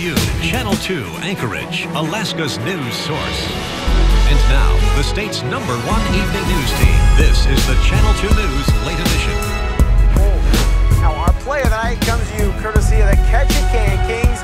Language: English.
Channel 2, Anchorage, Alaska's news source. And now, the state's number one evening news team. This is the Channel 2 News Late Edition. Now, our play of the night comes to you courtesy of the Ketchikan Kings.